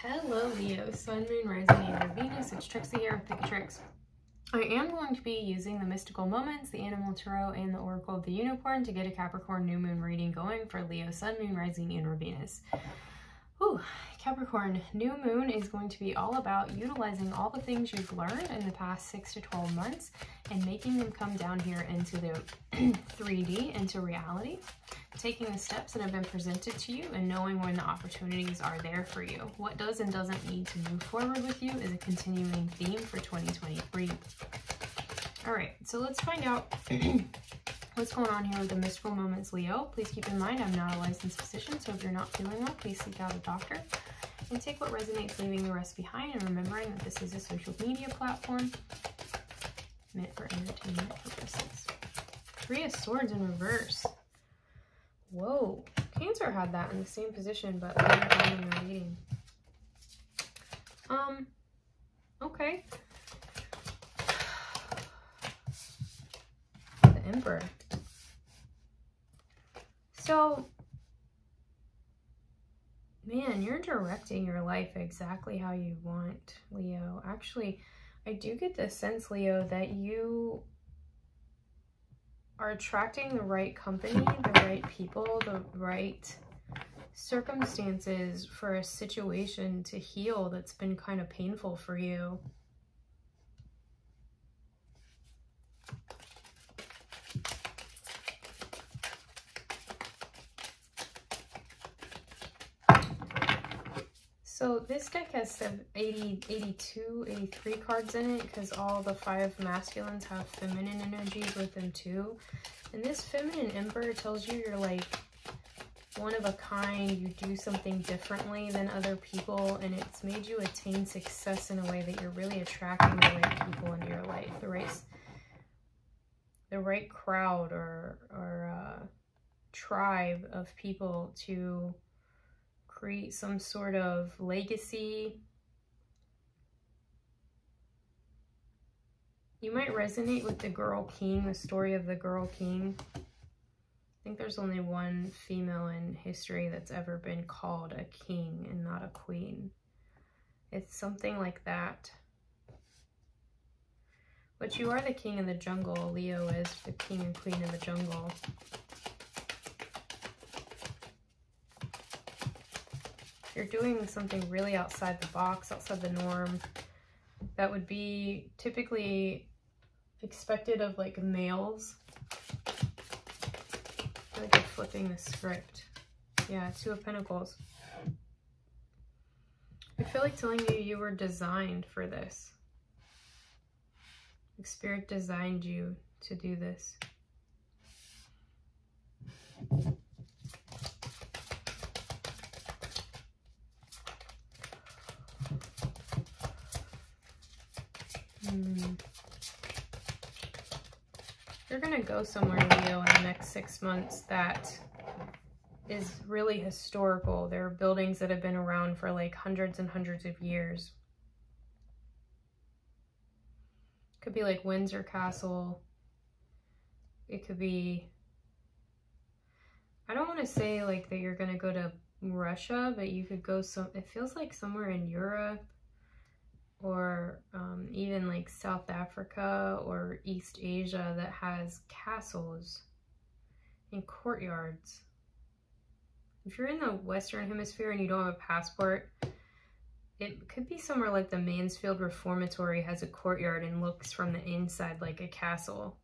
Hello Leo, Sun, Moon, Rising, and Venus. It's Trixie here with Picatrix. I am going to be using the Mystical Moments, the Animal Tarot, and the Oracle of the Unicorn to get a Capricorn New Moon reading going for Leo, Sun, Moon, Rising, and Venus. Ooh, Capricorn, new moon is going to be all about utilizing all the things you've learned in the past 6 to 12 months and making them come down here into the 3D, into reality. Taking the steps that have been presented to you and knowing when the opportunities are there for you. What does and doesn't need to move forward with you is a continuing theme for 2023. All right, so let's find out what's going on here with the mystical moments, Leo. Please keep in mind I'm not a licensed physician, so if you're not feeling well, please seek out a doctor. And take what resonates, leaving the rest behind, and remembering that this is a social media platform meant for entertainment purposes. Three of Swords in reverse. Whoa, Cancer had that in the same position, but later on in the reading. Um, okay. The Emperor. So, man, you're directing your life exactly how you want, Leo. Actually, I do get the sense, Leo, that you are attracting the right company, the right people, the right circumstances for a situation to heal that's been kind of painful for you. So this deck has 80, 82, 83 cards in it because all the five masculines have feminine energies with them too. And this feminine emperor tells you you're like one of a kind, you do something differently than other people, and it's made you attain success in a way that you're really attracting the right people into your life, the right, the right crowd or, or uh, tribe of people to create some sort of legacy. You might resonate with the Girl King, the story of the Girl King. I think there's only one female in history that's ever been called a king and not a queen. It's something like that. But you are the king in the jungle. Leo is the king and queen in the jungle. You're doing something really outside the box, outside the norm, that would be typically expected of like males. I feel like flipping the script. Yeah, Two of Pentacles. I feel like telling you you were designed for this. Like Spirit designed you to do this. Mm. You're going to go somewhere, Leo, in the next six months that is really historical. There are buildings that have been around for like hundreds and hundreds of years. Could be like Windsor Castle. It could be, I don't want to say like that you're going to go to Russia, but you could go some, it feels like somewhere in Europe or um, even like South Africa or East Asia that has castles and courtyards. If you're in the Western Hemisphere and you don't have a passport, it could be somewhere like the Mansfield Reformatory has a courtyard and looks from the inside like a castle.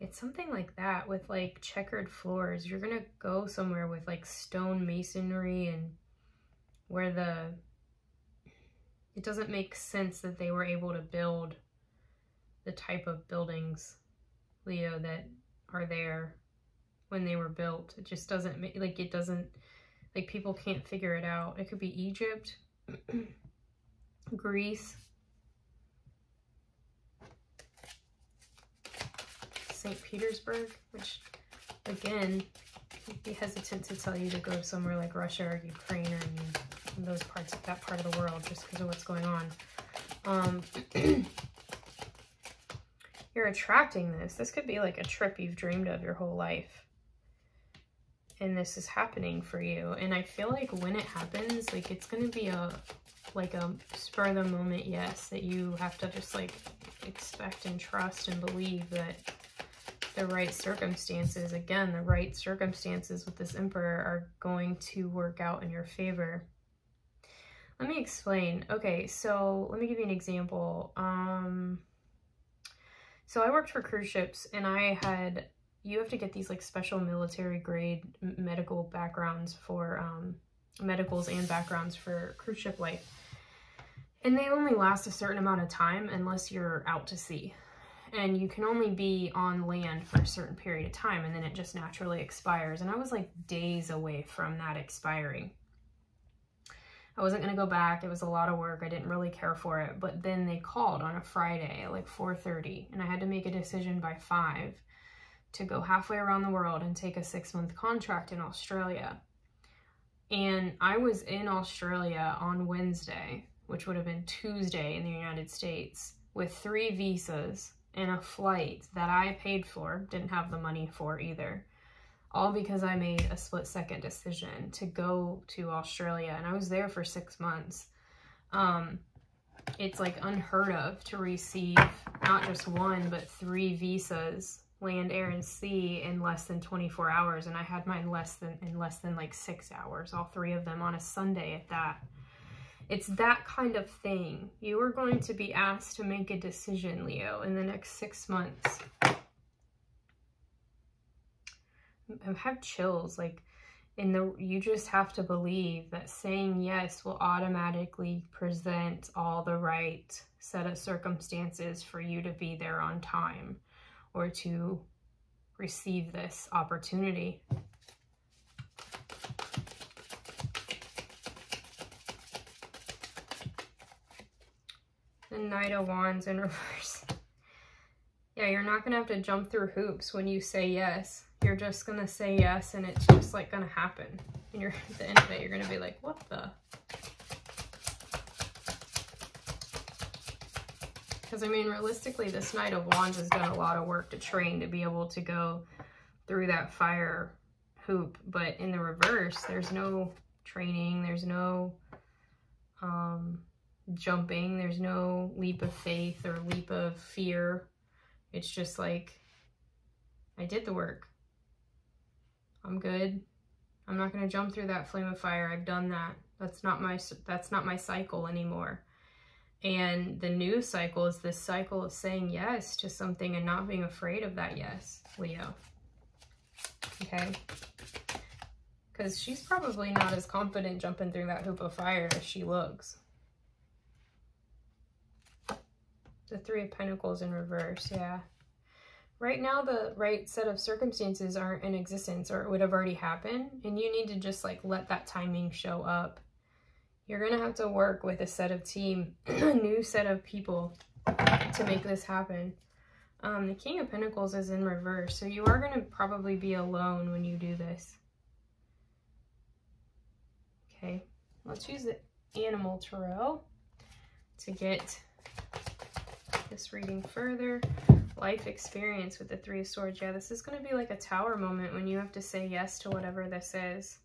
It's something like that with like checkered floors. You're going to go somewhere with like stone masonry and where the it doesn't make sense that they were able to build the type of buildings, Leo, that are there when they were built. It just doesn't make, like, it doesn't, like, people can't figure it out. It could be Egypt, Greece, St. Petersburg, which, again, I'd be hesitant to tell you to go somewhere like Russia or Ukraine or those parts of that part of the world just because of what's going on. Um, you're attracting this. This could be like a trip you've dreamed of your whole life. and this is happening for you. And I feel like when it happens, like it's going to be a, like a spur of the moment yes that you have to just like expect and trust and believe that the right circumstances, again, the right circumstances with this emperor are going to work out in your favor. Let me explain. Okay, so let me give you an example. Um, so I worked for cruise ships and I had, you have to get these like special military grade medical backgrounds for um, medicals and backgrounds for cruise ship life. And they only last a certain amount of time unless you're out to sea. And you can only be on land for a certain period of time and then it just naturally expires. And I was like days away from that expiring. I wasn't going to go back. It was a lot of work. I didn't really care for it. But then they called on a Friday at like 4.30 and I had to make a decision by 5 to go halfway around the world and take a six-month contract in Australia. And I was in Australia on Wednesday, which would have been Tuesday in the United States, with three visas and a flight that I paid for, didn't have the money for either all because I made a split second decision to go to Australia and I was there for six months. Um, it's like unheard of to receive not just one, but three visas, land, air, and sea in less than 24 hours. And I had mine less than in less than like six hours, all three of them on a Sunday at that. It's that kind of thing. You are going to be asked to make a decision, Leo, in the next six months. I have chills like in the you just have to believe that saying yes will automatically present all the right set of circumstances for you to be there on time or to receive this opportunity. The Knight of Wands in reverse. yeah, you're not going to have to jump through hoops when you say yes you're just gonna say yes and it's just like gonna happen. And you're at the end of it, you're gonna be like, what the? Because I mean, realistically, this Knight of Wands has done a lot of work to train to be able to go through that fire hoop. But in the reverse, there's no training, there's no um, jumping, there's no leap of faith or leap of fear. It's just like, I did the work. I'm good. I'm not going to jump through that flame of fire. I've done that. That's not my that's not my cycle anymore. And the new cycle is this cycle of saying yes to something and not being afraid of that yes, Leo. Okay? Because she's probably not as confident jumping through that hoop of fire as she looks. The Three of Pentacles in reverse, yeah right now the right set of circumstances aren't in existence or it would have already happened and you need to just like let that timing show up. You're gonna have to work with a set of team a new set of people to make this happen. Um, the king of pentacles is in reverse so you are going to probably be alone when you do this. Okay let's use the animal tarot to get this reading further life experience with the Three of Swords. Yeah, this is going to be like a tower moment when you have to say yes to whatever this is.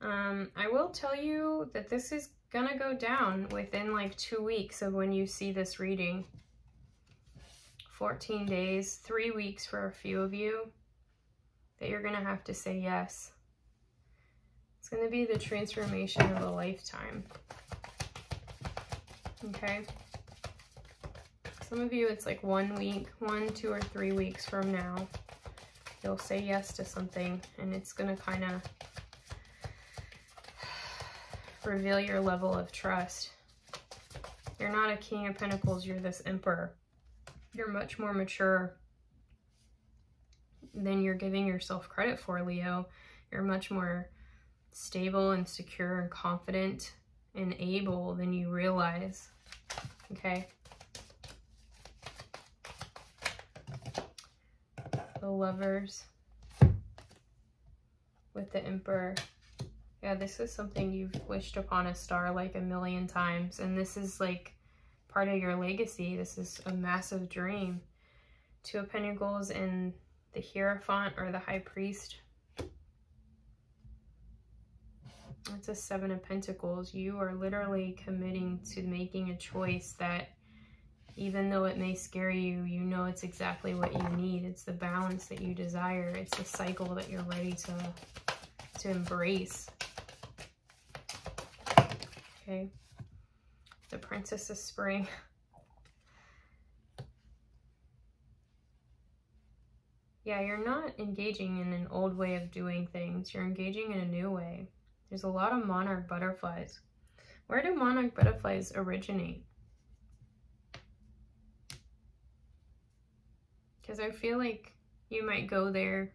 Um, I will tell you that this is going to go down within like two weeks of when you see this reading. 14 days, three weeks for a few of you that you're going to have to say yes. It's going to be the transformation of a lifetime. Okay. Some of you, it's like one week, one, two, or three weeks from now. You'll say yes to something, and it's going to kind of reveal your level of trust. You're not a King of Pentacles, you're this Emperor. You're much more mature than you're giving yourself credit for, Leo. You're much more stable and secure and confident and able than you realize, okay? The lovers with the emperor. Yeah, this is something you've wished upon a star like a million times. And this is like part of your legacy. This is a massive dream. Two of Pentacles and the Hierophant or the High Priest. It's a Seven of Pentacles. You are literally committing to making a choice that even though it may scare you, you know it's exactly what you need. It's the balance that you desire. It's the cycle that you're ready to, to embrace. Okay. The Princess of Spring. yeah, you're not engaging in an old way of doing things. You're engaging in a new way. There's a lot of monarch butterflies. Where do monarch butterflies originate? Because I feel like you might go there.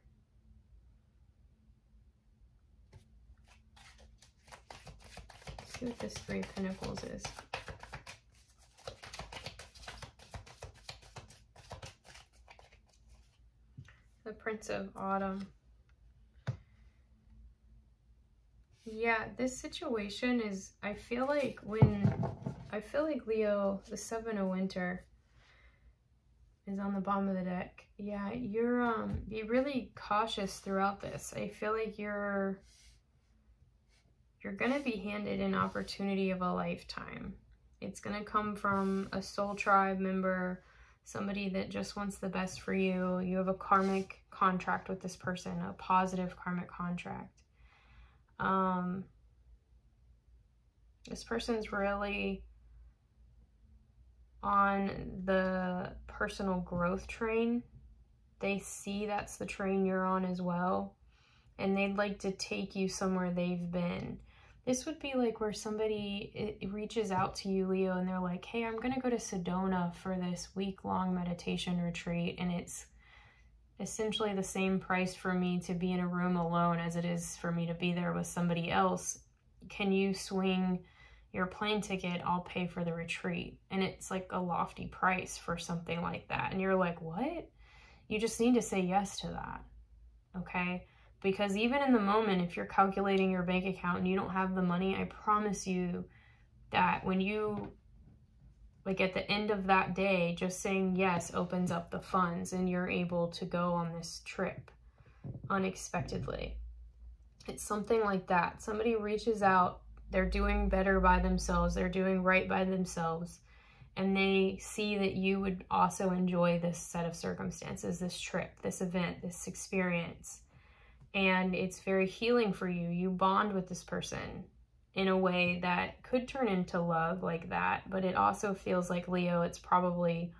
Let's see what this Three Pentacles is. The Prince of Autumn. Yeah, this situation is, I feel like when, I feel like Leo, the Seven of Winter, is on the bottom of the deck. Yeah, you're, um, be really cautious throughout this. I feel like you're, you're going to be handed an opportunity of a lifetime. It's going to come from a soul tribe member, somebody that just wants the best for you. You have a karmic contract with this person, a positive karmic contract. Um, this person's really on the personal growth train. They see that's the train you're on as well. And they'd like to take you somewhere they've been. This would be like where somebody reaches out to you, Leo, and they're like, hey, I'm going to go to Sedona for this week-long meditation retreat. And it's essentially the same price for me to be in a room alone as it is for me to be there with somebody else. Can you swing your plane ticket? I'll pay for the retreat. And it's like a lofty price for something like that. And you're like, what? You just need to say yes to that. Okay? Because even in the moment, if you're calculating your bank account and you don't have the money, I promise you that when you like at the end of that day, just saying yes opens up the funds and you're able to go on this trip unexpectedly. It's something like that. Somebody reaches out, they're doing better by themselves, they're doing right by themselves, and they see that you would also enjoy this set of circumstances, this trip, this event, this experience. And it's very healing for you. You bond with this person in a way that could turn into love like that, but it also feels like Leo, it's probably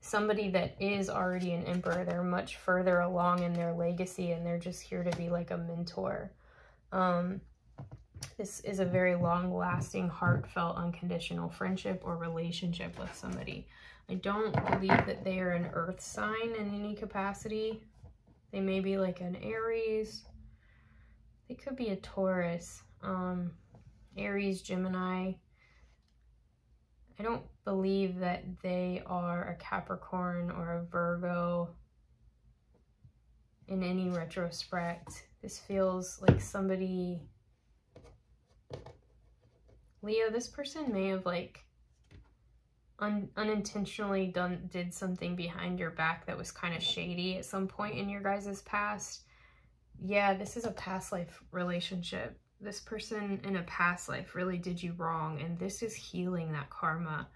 somebody that is already an emperor. They're much further along in their legacy and they're just here to be like a mentor. Um, this is a very long-lasting, heartfelt, unconditional friendship or relationship with somebody. I don't believe that they are an earth sign in any capacity. They may be like an Aries. They could be a Taurus. Um, Aries, Gemini. I don't believe that they are a Capricorn or a Virgo in any retrospect. This feels like somebody... Leo, this person may have like un unintentionally done did something behind your back that was kind of shady at some point in your guys' past. Yeah, this is a past life relationship. This person in a past life really did you wrong and this is healing that karma.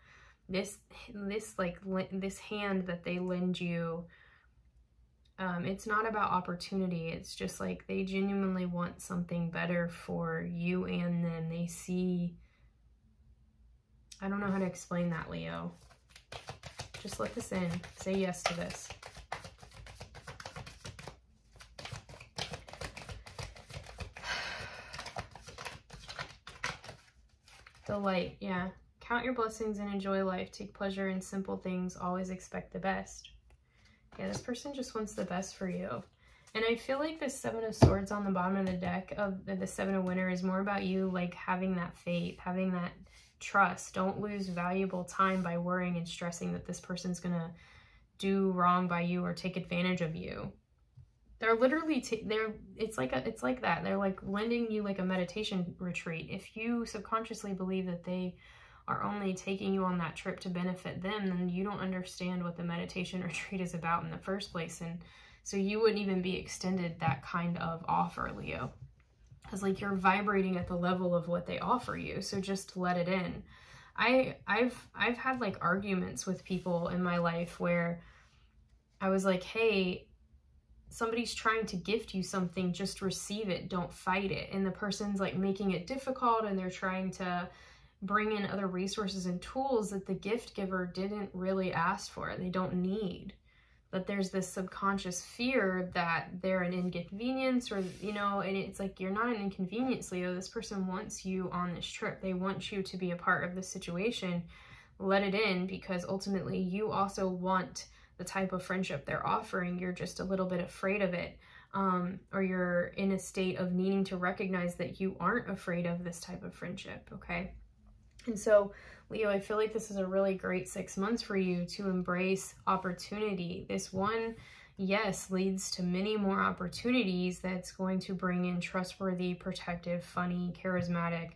This this like this hand that they lend you um, it's not about opportunity. It's just like they genuinely want something better for you and them. They see i don't know how to explain that leo just let this in say yes to this Delight, yeah. Count your blessings and enjoy life. Take pleasure in simple things. Always expect the best. Yeah, this person just wants the best for you. And I feel like the Seven of Swords on the bottom of the deck of the, Seven of Winter is more about you like having that faith, having that trust. Don't lose valuable time by worrying and stressing that this person's going to do wrong by you or take advantage of you. They're literally, they're, it's like, a, it's like that. They're like lending you like a meditation retreat. If you subconsciously believe that they are only taking you on that trip to benefit them, then you don't understand what the meditation retreat is about in the first place. And so you wouldn't even be extended that kind of offer, Leo. Because like you're vibrating at the level of what they offer you. So just let it in. I I've I've had like arguments with people in my life where I was like, "Hey, somebody's trying to gift you something, just receive it, don't fight it." And the person's like making it difficult and they're trying to bring in other resources and tools that the gift giver didn't really ask for. They don't need that there's this subconscious fear that they're an inconvenience or you know and it's like you're not an inconvenience leo. This person wants you on this trip. They want you to be a part of this situation. Let it in because ultimately you also want the type of friendship they're offering. You're just a little bit afraid of it um, or you're in a state of needing to recognize that you aren't afraid of this type of friendship okay and so Leo, I feel like this is a really great six months for you to embrace opportunity. This one, yes, leads to many more opportunities that's going to bring in trustworthy, protective, funny, charismatic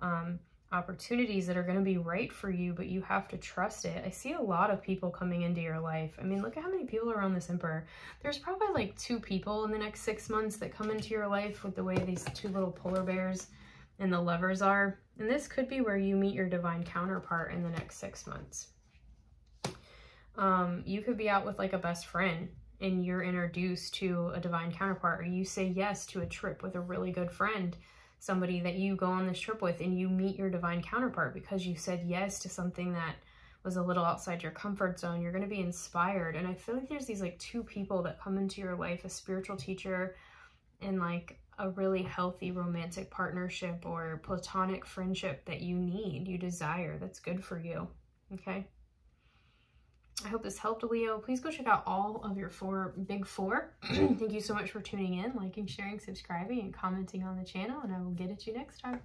um, opportunities that are going to be right for you, but you have to trust it. I see a lot of people coming into your life. I mean, look at how many people are on this Emperor. There's probably like two people in the next six months that come into your life with the way these two little polar bears and the lovers are. And this could be where you meet your divine counterpart in the next six months. Um, you could be out with like a best friend and you're introduced to a divine counterpart or you say yes to a trip with a really good friend, somebody that you go on this trip with and you meet your divine counterpart because you said yes to something that was a little outside your comfort zone. You're going to be inspired. And I feel like there's these like two people that come into your life, a spiritual teacher and like a really healthy romantic partnership or platonic friendship that you need, you desire, that's good for you. Okay. I hope this helped, Leo. Please go check out all of your four big four. Thank you so much for tuning in, liking, sharing, subscribing, and commenting on the channel, and I will get at you next time.